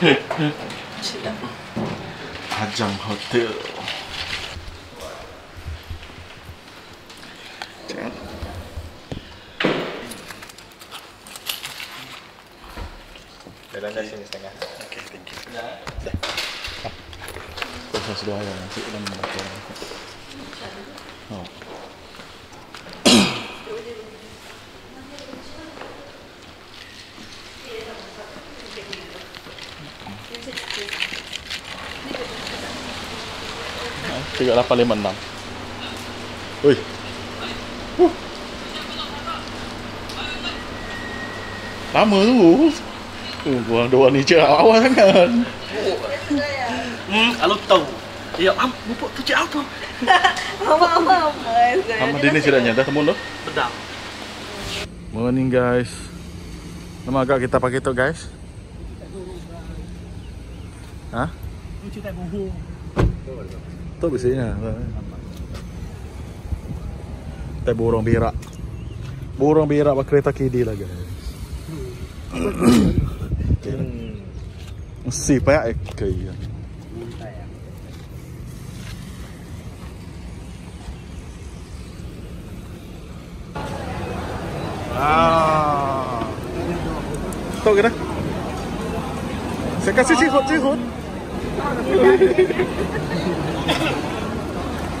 Ajam Hotel. Dalam dah sini setengah. Okay, thank you. Kau saya sudah ada nasi dalam bakar. Lima enam. Ui. Huh. Lama tu. Oh, buang dua ni je awal sangat. Hmm, kalau tahu. Ya, am, bupuk tu cik apa? Mama, Sama dia ni tidak nyata temu tu. Pedang. Morning guys. Nama agak kita pakai tu guys. Ha? Lu Tu biasanya. Kita borong berak. Borong berak pakai kereta kidi lah guys. Mesti payah ekay. Ah. Tahu ke dah? Saya kasih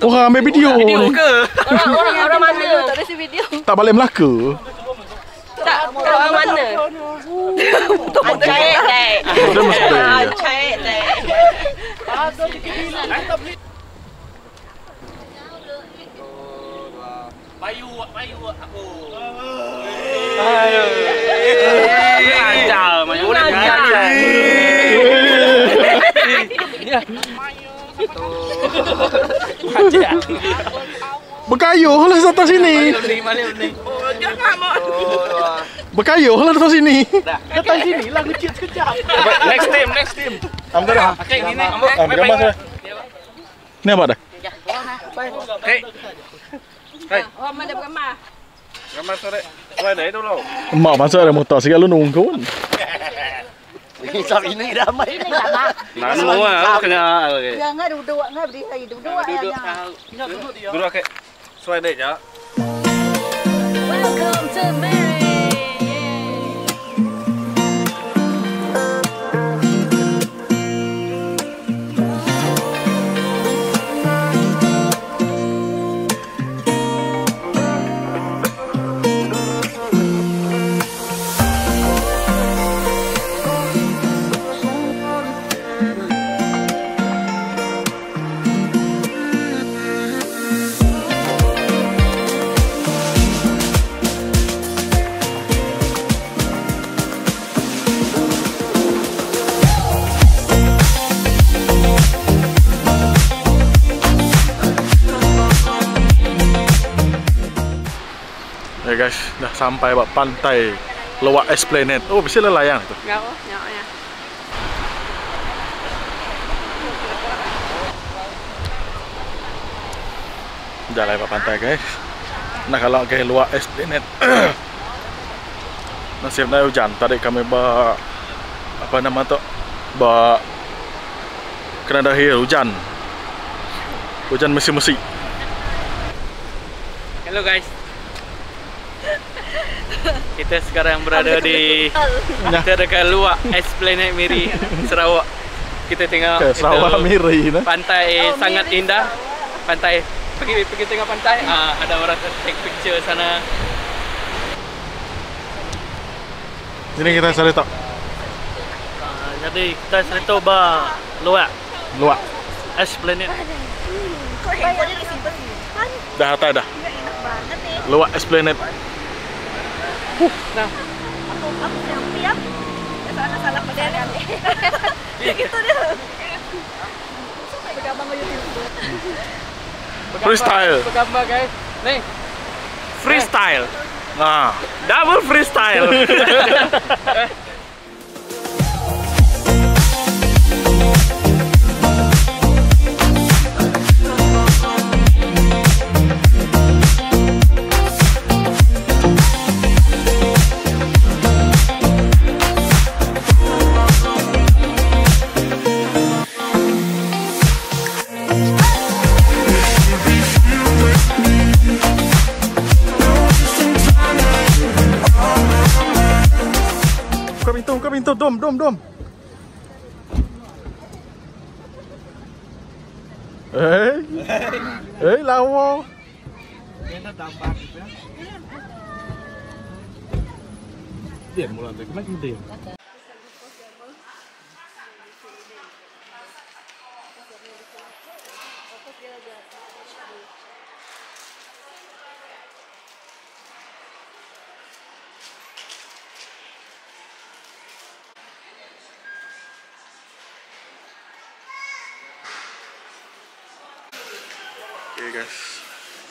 Bibeng. Orang ambil video. Video ni. ke? Orang orang orang mana? Tak ada si video. Tak balik Melaka. Tak orang mana? Dek. Dia mesti. Ancaik dek. Bayu, bayu aku. Ayo. Ajar, mayu boleh Ajar. Ajar. Berkayuh lah datang sini. Ni. Berkayuh lah datang sini. Datang sini lah kecil sekejap. Next team, next team. Ambil dah. Okey, ni ni. Ambil gambar saya. Ni apa dah? Okey. Orang mana bergambar? Gambar sore. Sore dah dulu. Mak masa ada motor sekali lu nunggu. Hisap ini dah main. Nah, semua kena okey. Jangan duduk, enggak berdiri, duduk Duduk. Duduk okey. Sore dah ya. Welcome to Mary. Guys, dah sampai buat pantai Lewak Esplanade. Oh, bisa lah layang tu. Enggak, enggak ya. Jalan lewat pantai guys. Nah kalau ke luar Esplanade. Nasib dah hujan. Tadi kami ba apa nama tu? Ba kena dah hujan. Hujan mesti-mesti. Hello guys. Kita sekarang berada di kita dekat luar Esplanade Miri Sarawak. Kita tengok Ke Sarawak itu Miri nah. Pantai Oh, sangat Miri. indah. Pantai pergi pergi tengok pantai. Ah ada orang take picture sana. Sini kita cari tak Ah, jadi kita cerita ba luar luar. Esplanade. Kau handphone ni simpan. Dah atas dah. Luar Esplanade. Nah, Aku aku selfie ya. Salah salah pasal ni. Gitu dia. Bergambar dengan Freestyle. Bergambar guys. Nih. Freestyle. Nah. Double freestyle. đùm đùm đùm. Ấy ấy là không? Tiền một lần thì mất tiền Okay guys.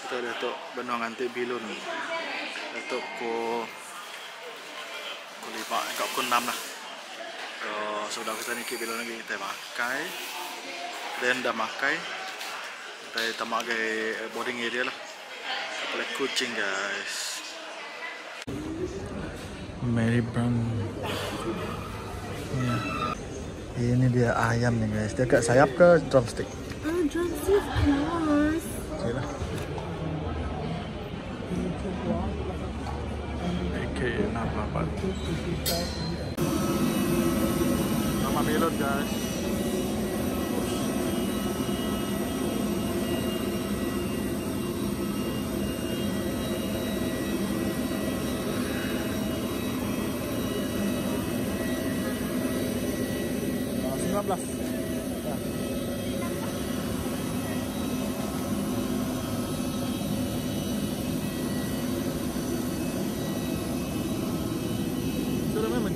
Kita Datuk Benong Antik Bilun. Datuk ko Ko lima Kat pukul 6 lah. So, Saudara kita ni ke Bilun lagi Kita makai. Dan dah makai. Kita tamak ke boarding area lah. Kepala kucing guys. Mary Brown. Ya. Ini dia ayam nih guys. Dia kat sayap ke drumstick? Ah, drumstick, course. Hay que llenar la parte. No mami, look guys.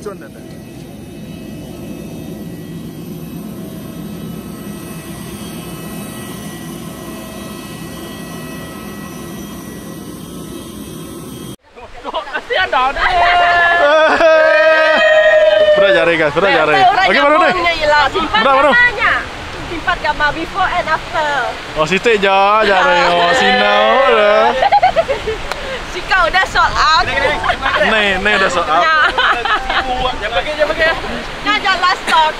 కూర్చోండి అండి jari guys, jari. Oke, baru baru. Simpan gambar before and after. Oh, situ aja jari. Oh, sinau. Kau dah sold out. Ni, ni dah sold out. Nah, Jangan pergi, jangan pergi. nah, jangan last stock.